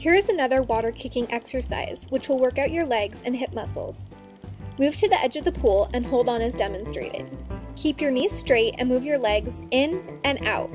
Here is another water kicking exercise, which will work out your legs and hip muscles. Move to the edge of the pool and hold on as demonstrated. Keep your knees straight and move your legs in and out.